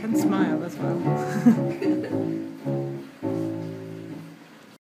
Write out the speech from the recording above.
Can smile as well.